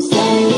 Say